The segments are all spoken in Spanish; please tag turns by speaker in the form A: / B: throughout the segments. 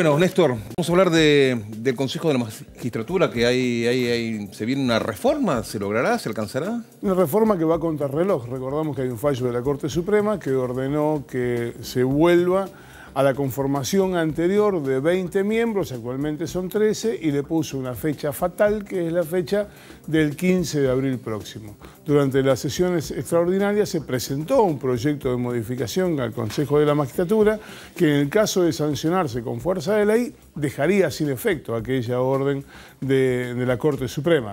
A: Bueno, Néstor, vamos a hablar del Consejo de la Magistratura, que hay, se viene una reforma, ¿se logrará, se alcanzará?
B: Una reforma que va contra reloj. Recordamos que hay un fallo de la Corte Suprema que ordenó que se vuelva a la conformación anterior de 20 miembros, actualmente son 13, y le puso una fecha fatal, que es la fecha del 15 de abril próximo. Durante las sesiones extraordinarias se presentó un proyecto de modificación al Consejo de la Magistratura que en el caso de sancionarse con fuerza de ley dejaría sin efecto aquella orden de, la Corte Suprema.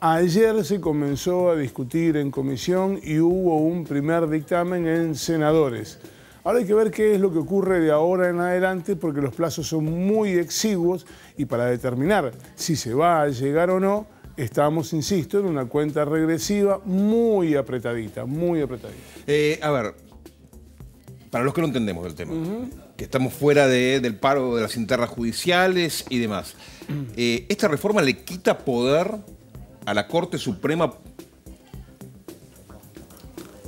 B: Ayer se comenzó a discutir en comisión y hubo un primer dictamen en senadores. Ahora hay que ver qué es lo que ocurre de ahora en adelante porque los plazos son muy exiguos y para determinar si se va a llegar o no, estamos, insisto, en una cuenta regresiva muy apretadita, muy apretadita.
A: Eh, a ver, para los que no entendemos del tema, que estamos fuera del paro de las internas judiciales y demás, eh, ¿esta reforma le quita poder a la Corte Suprema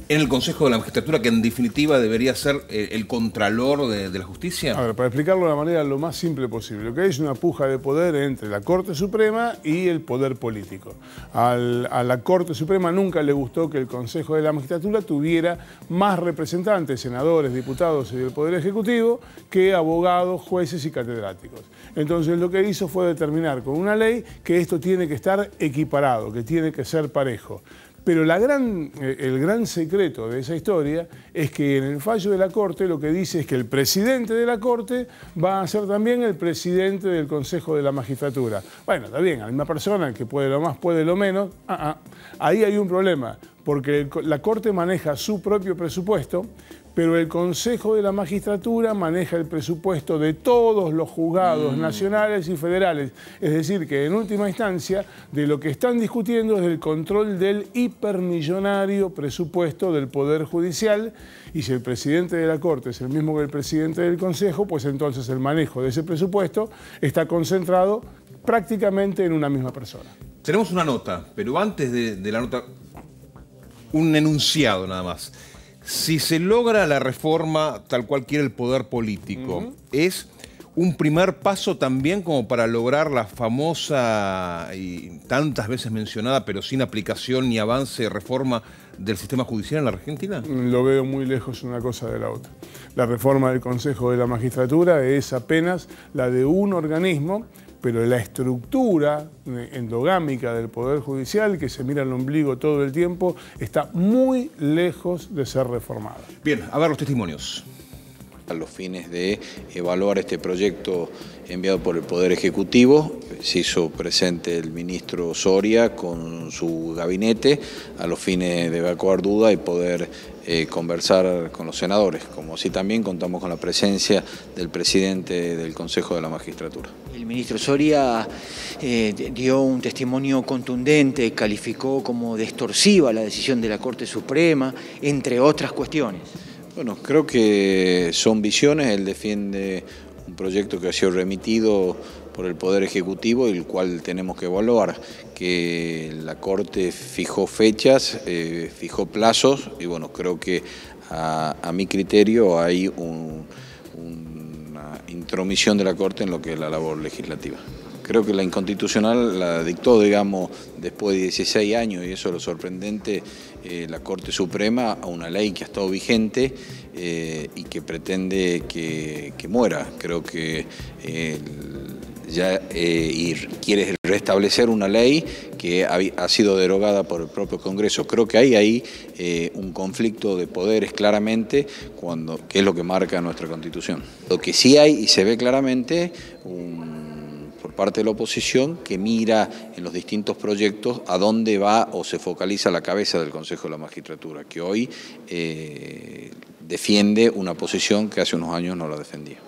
A: en el Consejo de la Magistratura, que en definitiva debería ser eh, el contralor de, la justicia?
B: A ver, para explicarlo de la manera lo más simple posible, lo que es una puja de poder entre la Corte Suprema y el poder político. a la Corte Suprema nunca le gustó que el Consejo de la Magistratura tuviera más representantes, senadores, diputados y del Poder Ejecutivo, que abogados, jueces y catedráticos. Entonces lo que hizo fue determinar con una ley que esto tiene que estar equiparado, que tiene que ser parejo. Pero eh, el gran secreto de esa historia es que en el fallo de la Corte lo que dice es que el presidente de la Corte va a ser también el presidente del Consejo de la Magistratura. Bueno, está bien, la misma persona, que puede lo más, puede lo menos. Ah, ah. Ahí hay un problema, porque la Corte maneja su propio presupuesto, pero el Consejo de la Magistratura maneja el presupuesto de todos los juzgados mm. nacionales y federales. Es decir, que en última instancia de lo que están discutiendo es el control del hipermillonario presupuesto del Poder Judicial y si el presidente de la Corte es el mismo que el presidente del Consejo, pues entonces el manejo de ese presupuesto está concentrado prácticamente en una misma persona.
A: Tenemos una nota, pero antes de la nota, un enunciado nada más. Si se logra la reforma tal cual quiere el poder político, es un primer paso también como para lograr la famosa y tantas veces mencionada, pero sin aplicación ni avance, reforma del sistema judicial en la Argentina?
B: Lo veo muy lejos una cosa de la otra. La reforma del Consejo de la Magistratura es apenas la de un organismo pero la estructura endogámica del Poder Judicial, que se mira el ombligo todo el tiempo, está muy lejos de ser reformada.
A: Bien, a ver los testimonios.
C: A los fines de evaluar este proyecto enviado por el Poder Ejecutivo, se hizo presente el ministro Soria con su gabinete a los fines de evacuar duda y poder eh, conversar con los senadores, como así también contamos con la presencia del presidente del Consejo de la Magistratura.
D: El ministro Soria eh, dio un testimonio contundente, calificó como distorsiva la decisión de la Corte Suprema, entre otras cuestiones.
C: Bueno, creo que son visiones, él defiende un proyecto que ha sido remitido por el Poder Ejecutivo y el cual tenemos que evaluar, que la Corte fijó fechas, eh, fijó plazos y bueno, creo que a, mi criterio hay una intromisión de la Corte en lo que es la labor legislativa. Creo que la inconstitucional la dictó, digamos, después de 16 años, y eso es lo sorprendente, eh, la Corte Suprema a una ley que ha estado vigente eh, y que pretende que, muera. Creo que ya eh, quiere restablecer una ley que ha, sido derogada por el propio Congreso. Creo que hay ahí un conflicto de poderes claramente, cuando, que es lo que marca nuestra Constitución. Lo que sí hay y se ve claramente por parte de la oposición que mira en los distintos proyectos a dónde va o se focaliza la cabeza del Consejo de la Magistratura, que hoy eh, defiende una posición que hace unos años no la defendía.